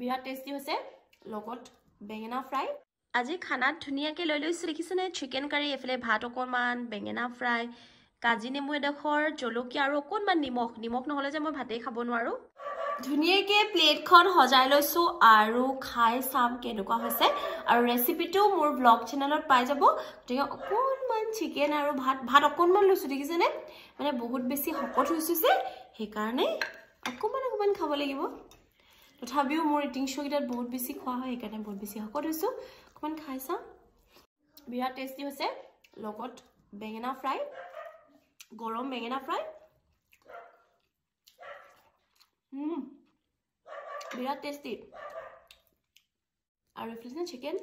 বিৰাট tasty হৈছে। লগত বেঙেনা ফ্ৰাই আজি খানাত ধুনীয়াকৈ লৈ লৈছোঁ দেখিছেনে? চিকেন কাৰী এইফালে ভাত অকণমান বেঙেনা ফ্ৰাই কাজি নেমু এডোখৰ জলকীয়া আৰু অকণমান নিমখ। নিমখ নহ'লে যে মই ভাতেই খাব নোৱাৰোঁ। ধুনীয়াকৈ প্লেটখন সজাই লৈছোঁ আৰু খাই চাম কেনেকুৱা হৈছে। আৰু ৰেচিপিটো মোৰ ব্লগ চেনেলত পাই যাব। গতিকে অকণমান চিকেন আৰু ভাত ভাত অকণমান লৈছোঁ দেখিছেনে? মানে বহুত বেছি শকত হৈছোঁ যে সেইকাৰণে অকণমান অকণমান খাব লাগিব। তথাপিও মোৰ ইটিং শ্ব'কেইটাত বহুত বেছি খোৱা হয় সেইকাৰণে বহুত বেছি শকত হৈছোঁ। অকণমান খাই চাম। বিৰাট টেষ্টি হৈছে। লগত বেঙেনা ফ্ৰাই গৰম বেঙেনা ফ্ৰাই বিৰাট টেষ্টি আৰু এইফালে চিকেন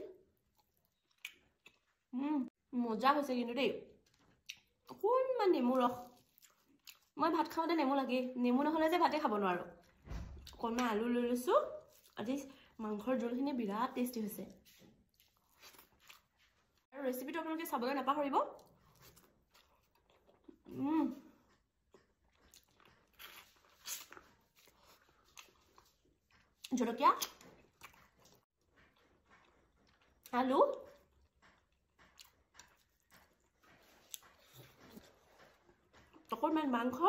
মজা হৈছে কিন্তু দেই। অকণমান নেমু ৰস। মই ভাত খাওঁতে নেমু লাগেই নেমু নহ'লে যে ভাতে খাব নোৱাৰোঁ। অকণমান আলু লৈ লৈছোঁ। আজি মাংসৰ জোলখিনি বিৰাট টেষ্টি হৈছে। আৰু ৰেচিপিটো আপোনালোকে চাবলৈ নাপাহৰিব। জলকীয়া। আলু। অকণমান মাংস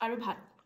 আৰু ভাত।